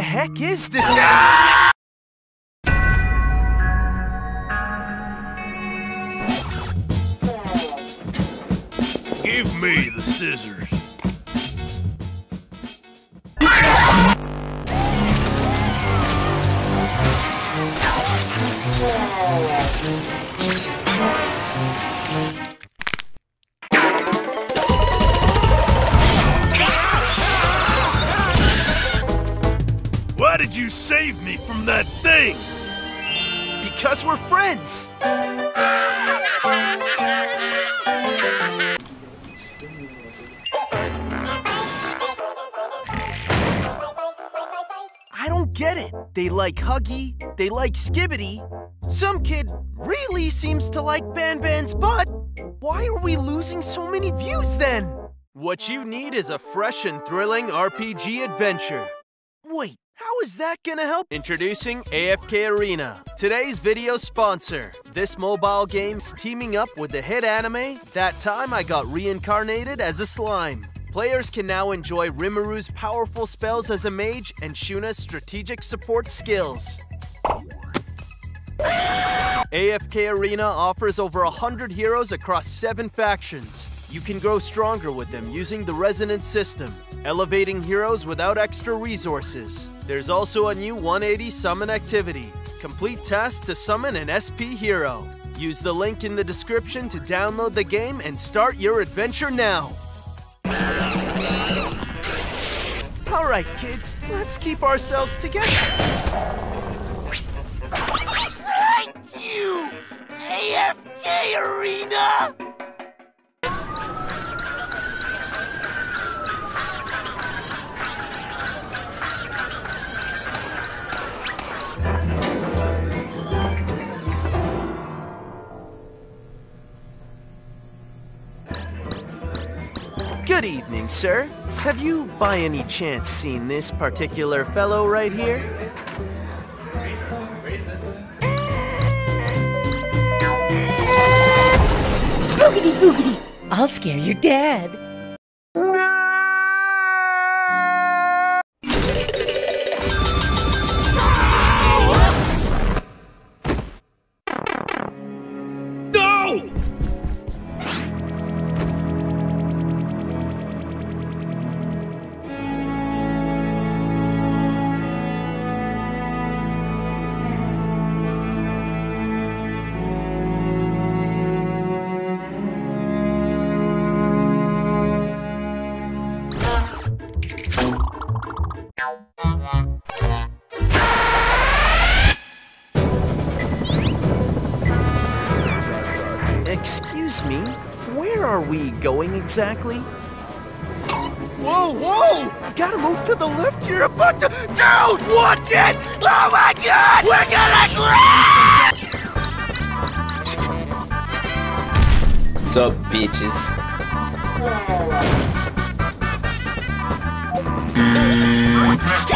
heck is this? Give me the scissors. Why did you save me from that thing? Because we're friends. I don't get it. They like Huggy, they like Skibidi. Some kid really seems to like Banban's butt. Why are we losing so many views then? What you need is a fresh and thrilling RPG adventure. Wait, how is that gonna help? Introducing AFK Arena, today's video sponsor. This mobile game's teaming up with the hit anime That Time I Got Reincarnated as a Slime. Players can now enjoy Rimuru's powerful spells as a mage and Shuna's strategic support skills. AFK Arena offers over 100 heroes across 7 factions. You can grow stronger with them using the Resonance system, elevating heroes without extra resources. There's also a new 180 summon activity. Complete tasks to summon an SP hero. Use the link in the description to download the game and start your adventure now. Alright, kids, let's keep ourselves together. Thank you, AFK Arena! Good evening, sir. Have you, by any chance, seen this particular fellow right here? Boogity boogity. I'll scare your dad. Excuse me, where are we going exactly? Whoa, whoa! You gotta move to the left, you're about to. Dude, watch it! Oh my god! We're gonna crash! What's up, bitches? Mm. Yeah.